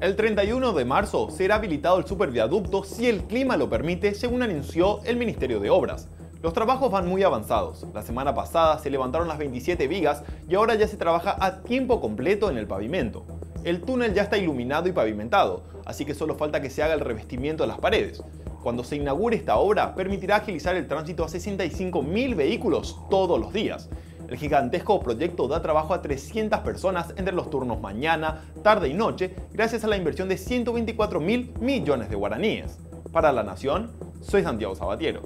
El 31 de marzo será habilitado el superviaducto si el clima lo permite, según anunció el Ministerio de Obras. Los trabajos van muy avanzados. La semana pasada se levantaron las 27 vigas y ahora ya se trabaja a tiempo completo en el pavimento. El túnel ya está iluminado y pavimentado, así que solo falta que se haga el revestimiento de las paredes. Cuando se inaugure esta obra, permitirá agilizar el tránsito a 65.000 vehículos todos los días. El gigantesco proyecto da trabajo a 300 personas entre los turnos mañana, tarde y noche, gracias a la inversión de 124 mil millones de guaraníes. Para La Nación, soy Santiago Sabatiero.